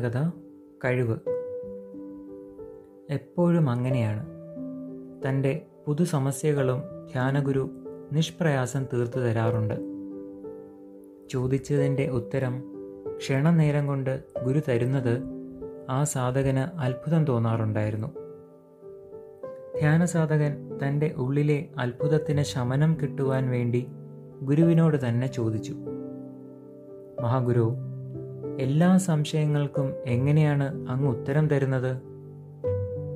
കഥ കഴിവ്. എപ്പോഴും അങ്ങനെയാണ്. തന്റെ പുതു സമസ്യകളും ധ്യാനഗുരു നിഷ്പ്രയാസം തീർത്തു തരാറുണ്ട്. ചോദിച്ചതിന്റെ ഉത്തരം ക്ഷണനേരം കൊണ്ട് ഗുരു തരുന്നത് ആ സാധകന് അത്ഭുതം തോന്നാറുണ്ടായിരുന്നു. ധ്യാനസാധകൻ തന്റെ ഉള്ളിലെ അത്ഭുതത്തിന് ശമനം കിട്ടുവാൻ വേണ്ടി ഗുരുവിനോട് തന്നെ ചോദിച്ചു. മഹാഗുരു എല്ലാ സംശയങ്ങൾക്കും എങ്ങനെയാണ് അങ്ങ് ഉത്തരം തരുന്നത്?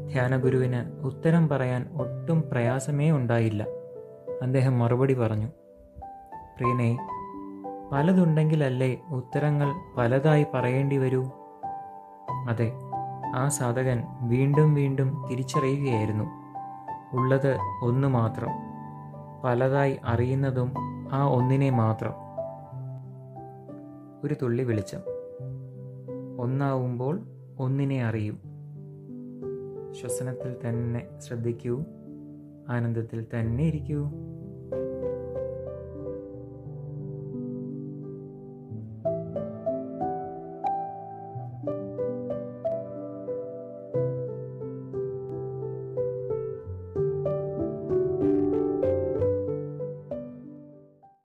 ധ്യാനഗുരുവിന് ഉത്തരം പറയാൻ ഒട്ടും പ്രയാസമേ ഉണ്ടായില്ല. അദ്ദേഹം മറുപടി പറഞ്ഞു പ്രിയനെ പലതുണ്ടെങ്കിലല്ലേ ഉത്തരങ്ങൾ പലതായി പറയേണ്ടി വരൂ? അതെ ആ സാധകൻ വീണ്ടും വീണ്ടും തിരിച്ചറിയുകയായിരുന്നു. ഉള്ളത് ഒന്ന് മാത്രം പലതായി അറിയുന്നതും ആ ഒന്നിനെ മാത്രം. ഒരു തുള്ളി വെളിച്ചം. ഒന്നാവുമ്പോൾ ഒന്നിനെ അറിയും. ശ്വസനത്തിൽ തന്നെ ശ്രദ്ധിക്കൂ. ആനന്ദത്തിൽ തന്നെ ഇരിക്കൂ.